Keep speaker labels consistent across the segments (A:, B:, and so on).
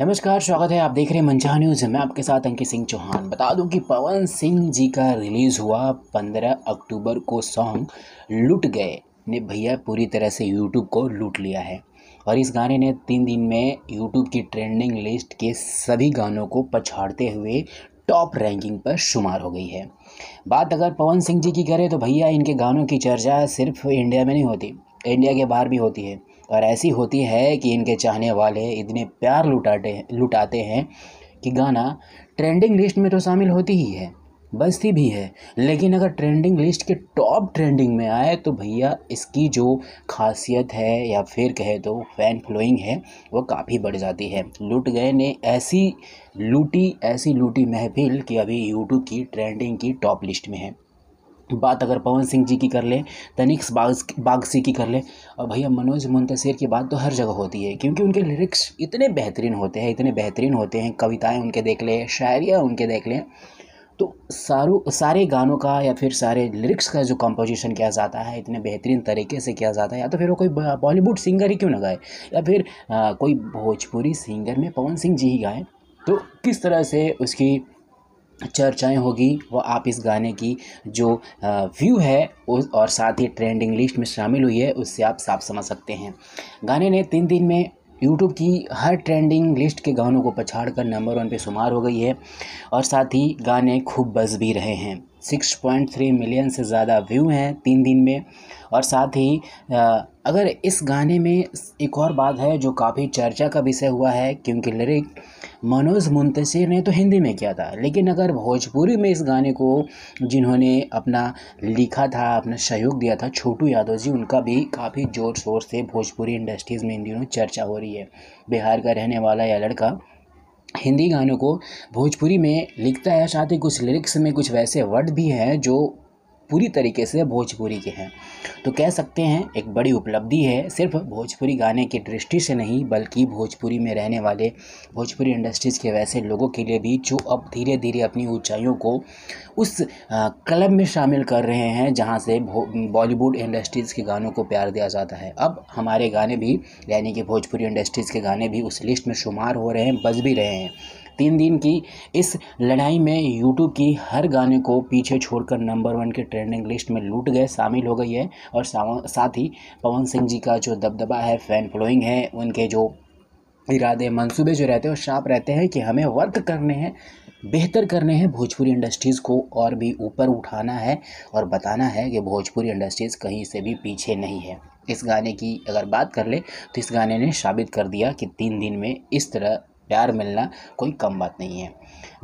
A: नमस्कार, स्वागत है। आप देख रहे हैं मनचाह न्यूज़। मैं आपके साथ अंकित सिंह चौहान। बता दूँ कि पवन सिंह जी का रिलीज़ हुआ 15 अक्टूबर को सॉन्ग लुट गए। ने भैया पूरी तरह से यूट्यूब को लूट लिया है। और इस गाने ने तीन दिन में यूट्यूब की ट्रेंडिंग लिस्ट के सभी गानों को पछाड़ते हुए टॉप रैंकिंग पर शुमार हो गई है। बात अगर पवन सिंह जी की करें तो भैया इनके गानों की चर्चा सिर्फ़ इंडिया में नहीं होती, इंडिया के बाहर भी होती है। और ऐसी होती है कि इनके चाहने वाले इतने प्यार लुटाते लुटाते हैं कि गाना ट्रेंडिंग लिस्ट में तो शामिल होती ही है, बजती भी है। लेकिन अगर ट्रेंडिंग लिस्ट के टॉप ट्रेंडिंग में आए तो भैया इसकी जो खासियत है या फिर कहे तो फ़ैन फ्लोइंग है, वो काफ़ी बढ़ जाती है। लूट गए ने ऐसी लूटी ऐसी लूटी महफिल कि अभी यूट्यूब की ट्रेंडिंग की टॉप लिस्ट में है। बात अगर पवन सिंह जी की कर लें तनिक्स बाग बागसी की कर लें और भैया मनोज मुंतसिर की बात तो हर जगह होती है क्योंकि उनके लिरिक्स इतने बेहतरीन होते हैं इतने बेहतरीन होते हैं कविताएँ उनके देख लें शायरियाँ उनके देख लें। तो सारू सारे गानों का या फिर सारे लिरिक्स का जो कंपोजिशन किया जाता है इतने बेहतरीन तरीके से किया जाता है या तो फिर वो कोई बॉलीवुड सिंगर ही क्यों ना गाए या फिर आ, कोई भोजपुरी सिंगर में पवन सिंह जी ही गाएँ तो किस तरह से उसकी चर्चाएँ होगी, वो आप इस गाने की जो व्यू है, उस और साथ ही ट्रेंडिंग लिस्ट में शामिल हुई है, उससे आप साफ़ समझ सकते हैं। गाने ने तीन दिन में यूट्यूब की हर ट्रेंडिंग लिस्ट के गानों को पछाड़ कर नंबर वन पे शुमार हो गई है, और साथ ही गाने खूब बज भी रहे हैं। सिक्स पॉइंट थ्री मिलियन से ज़्यादा व्यू हैं तीन दिन में, और साथ ही अगर इस गाने में एक और बात है जो काफ़ी चर्चा का विषय हुआ है, क्योंकि लिरिक मनोज मुंतशिर ने तो हिंदी में किया था, लेकिन अगर भोजपुरी में इस गाने को जिन्होंने अपना लिखा था, अपना सहयोग दिया था, छोटू यादव जी, उनका भी काफ़ी ज़ोर शोर से भोजपुरी इंडस्ट्रीज़ में इन दिनों चर्चा हो रही है। बिहार का रहने वाला यह लड़का हिंदी गानों को भोजपुरी में लिखता है, साथ ही कुछ लिरिक्स में कुछ वैसे वर्ड भी हैं जो पूरी तरीके से भोजपुरी के हैं। तो कह सकते हैं, एक बड़ी उपलब्धि है सिर्फ़ भोजपुरी गाने की दृष्टि से नहीं, बल्कि भोजपुरी में रहने वाले भोजपुरी इंडस्ट्रीज़ के वैसे लोगों के लिए भी, जो अब धीरे धीरे अपनी ऊंचाइयों को उस क्लब में शामिल कर रहे हैं, जहाँ से बॉलीवुड इंडस्ट्रीज़ के गानों को प्यार दिया जाता है। अब हमारे गाने भी, यानी कि भोजपुरी इंडस्ट्रीज़ के गाने भी उस लिस्ट में शुमार हो रहे हैं, बज भी रहे हैं। तीन दिन की इस लड़ाई में यूट्यूब की हर गाने को पीछे छोड़कर नंबर वन के ट्रेंडिंग लिस्ट में लूट गए, शामिल हो गई है। और साथ ही पवन सिंह जी का जो दबदबा है फ़ैन फॉलोइंग है, उनके जो इरादे मंसूबे जो रहते हैं, वो शार्प रहते हैं कि हमें वर्क करने हैं, बेहतर करने हैं भोजपुरी इंडस्ट्रीज़ को और भी ऊपर उठाना है और बताना है कि भोजपुरी इंडस्ट्रीज़ कहीं से भी पीछे नहीं है। इस गाने की अगर बात कर ले तो इस गाने ने साबित कर दिया कि तीन दिन में इस तरह प्यार मिलना कोई कम बात नहीं है।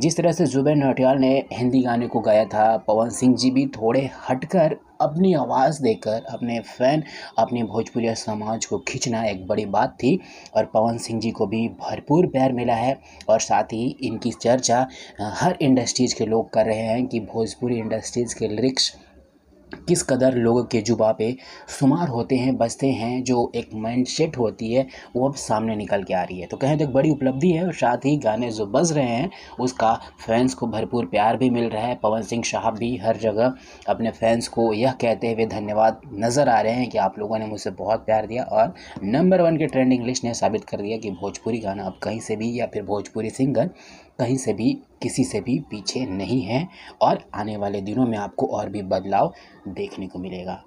A: जिस तरह से जुबैन नौटियाल ने हिंदी गाने को गाया था, पवन सिंह जी भी थोड़े हटकर अपनी आवाज़ देकर अपने फ़ैन, अपने भोजपुरी समाज को खींचना एक बड़ी बात थी और पवन सिंह जी को भी भरपूर प्यार मिला है और साथ ही इनकी चर्चा हर इंडस्ट्रीज़ के लोग कर रहे हैं कि भोजपुरी इंडस्ट्रीज़ के लिरिक्स किस कदर लोगों के जुबा पे शुमार होते हैं, बजते हैं, जो एक माइंड सेट होती है, वो अब सामने निकल के आ रही है। तो कहें तो एक बड़ी उपलब्धि है और साथ ही गाने जो बज रहे हैं, उसका फैंस को भरपूर प्यार भी मिल रहा है। पवन सिंह साहब भी हर जगह अपने फैंस को यह कहते हुए धन्यवाद नज़र आ रहे हैं कि आप लोगों ने मुझसे बहुत प्यार दिया और नंबर वन के ट्रेंडिंग लिस्ट ने साबित कर दिया कि भोजपुरी गाना अब कहीं से भी या फिर भोजपुरी सिंगर कहीं से भी, किसी से भी पीछे नहीं है और आने वाले दिनों में आपको और भी बदलाव देखने को मिलेगा।